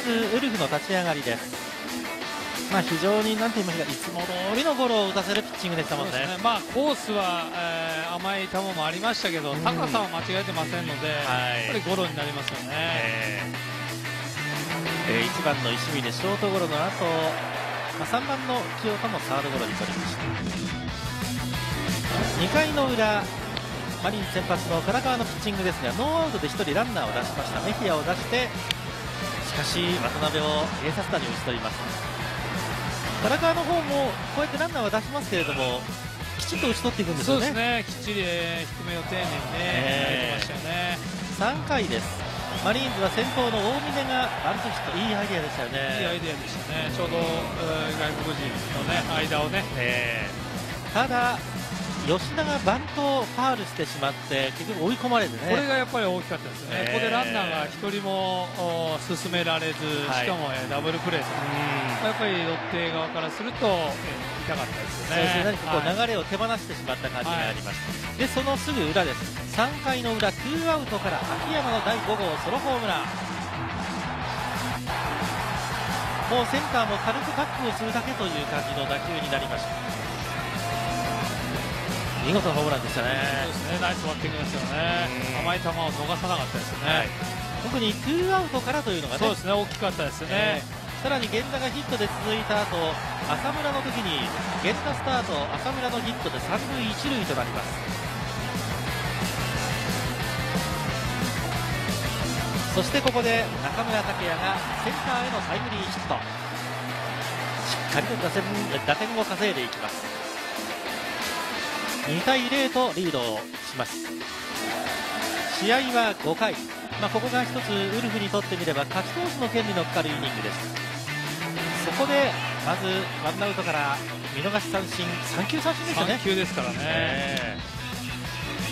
ずウルフの立ち上がりです。まあ非常になんて言いますかいつも通りのゴロを打たせるピッチングでしたもんね、ね、まあ、コースは、えー、甘い球もありましたけど、うん、高さは間違えてませんので、はい、やっぱりゴロになりますよね、えー。えー、1番の石見でショートゴロの後、まあ3番の清田もサードゴロに取りました。2回の裏マリン先発の唐川のピッチングですがノーアウトで1人ランナーを出しました。メヒアを出してしかし渡辺を警察団に打ち取ります。唐川の方もこうやってランナーは出しますけれどもきちんと打ち取っていくんですよね。そうですね。きっちり低めを丁寧にね、えー、ましたよね。3回です。マリーンズは先頭の大峰がバントヒット。いいアイデアでしたよね。いいアイデアでしたね。ちょうど外国人のね間をね、えー、ただ吉田がバントをファールしてしまって結局追い込まれてね。これがやっぱり大きかったですね、えー、ここでランナーが1人も進められず、はい、しかも、ダブルプレーと、やっぱりロッテ側からすると、痛かったですよね。何かこう流れを手放してしまった感じがありました、はい、でそのすぐ裏です。3回の裏ツーアウトから秋山の第5号ソロホームラン。もうセンターも軽くバックをするだけという感じの打球になりました見事なホームランでしたね。そうですね、ナイスバッティングですよね。甘い球を逃さなかったですね。はい、特にツーアウトからというのがね、そうですね、大きかったですね。えーさらに源田がヒットで続いた後浅村の時に源田スタート浅村のヒットで三塁一塁となります。そしてここで中村剛也がセンターへのタイムリーヒット。しっかりと打線打点を稼いでいきます2対0とリードをします。試合は5回、まあ、ここが一つウルフにとってみれば勝ち投手の権利のかかるイニングです。そこでまずワンアウトから見逃し三振。3球三振ですよね。3球ですからね、え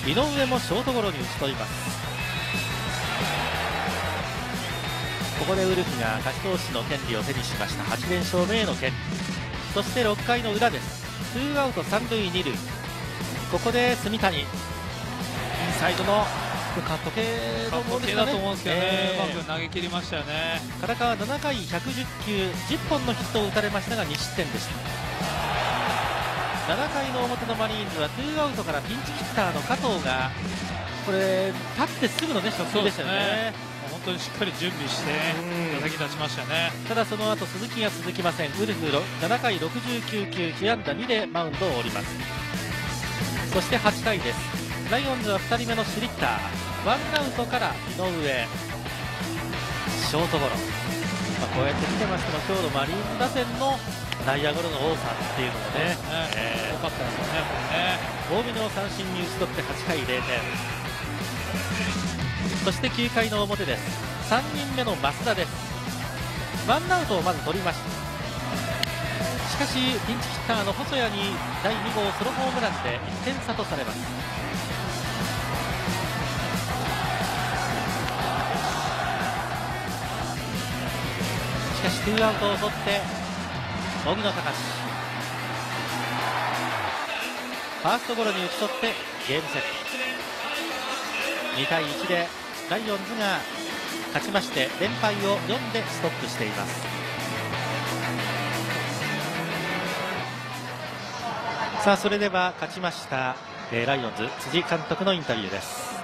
ー、井上もショートゴロに打ち取ります。ここでウルフが勝ち投手の権利を手にしました。8連勝目への権利。そして6回の裏です。ツーアウト三塁二塁ここで住谷インサイドのカット系のボールですかね。だと思うんですけどね、えー、うまく投げ切りましたよね。唐川7回110球、10本のヒットを打たれましたが2失点でした。7回の表のマリーンズはツーアウトからピンチヒッターの加藤がこれ立ってすぐのね初球でしたよね。本当にしっかり準備して打席立ちましたねただその後鈴木が続きませんウルフ7回69球被安打2でマウンドを降りますそして8回です。ライオンズは2人目のシュリッター。ワンアウトから井上。ショートゴロ、まあ、こうやって見てましても今日のマリーンズ打線の内野ゴロの多さっていうのもね、えー、多かったですよね、これね。大見の三振に打ち取って8回0点。そして9回の表です。3人目の増田です。ワンアウトをまず取りました。しかしピンチヒッターの細谷に第2号ソロホームランで1点差とされます。しかしツーアウトを取って荻野隆ファーストゴロに打ち取ってゲームセット。2対1でライオンズが勝ちまして連敗を4でストップしています。さあそれでは勝ちました、えー、ライオンズ辻監督のインタビューです。